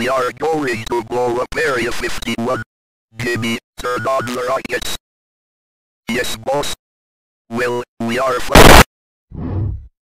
We are going to blow up Area 51. Jimmy, turn on the rockets. Yes, boss. Well, we are flying.